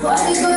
What